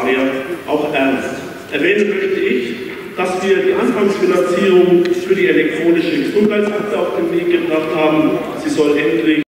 Parlamentarier auch ernst. Erwähnen möchte ich, dass wir die Anfangsfinanzierung für die elektronische Gesundheitsakte auf den Weg gebracht haben. Sie soll endlich